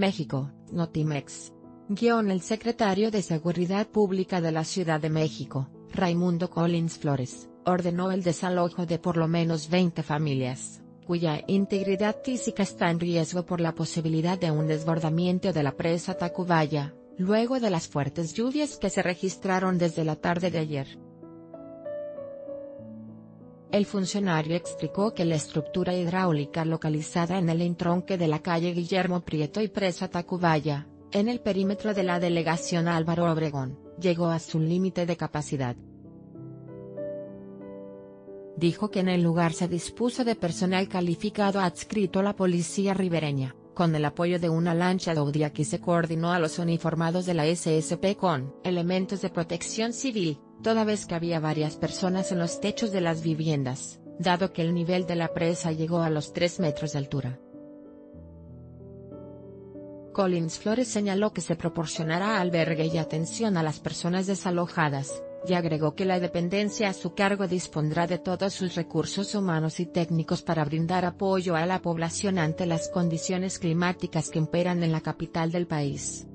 México, Notimex. Guión el secretario de Seguridad Pública de la Ciudad de México, Raimundo Collins Flores, ordenó el desalojo de por lo menos 20 familias, cuya integridad física está en riesgo por la posibilidad de un desbordamiento de la presa Tacubaya, luego de las fuertes lluvias que se registraron desde la tarde de ayer. El funcionario explicó que la estructura hidráulica localizada en el entronque de la calle Guillermo Prieto y Presa Tacubaya, en el perímetro de la delegación Álvaro Obregón, llegó a su límite de capacidad. Dijo que en el lugar se dispuso de personal calificado adscrito a la policía ribereña, con el apoyo de una lancha Doudia que se coordinó a los uniformados de la SSP con elementos de protección civil, toda vez que había varias personas en los techos de las viviendas, dado que el nivel de la presa llegó a los 3 metros de altura. Collins Flores señaló que se proporcionará albergue y atención a las personas desalojadas, y agregó que la dependencia a su cargo dispondrá de todos sus recursos humanos y técnicos para brindar apoyo a la población ante las condiciones climáticas que imperan en la capital del país.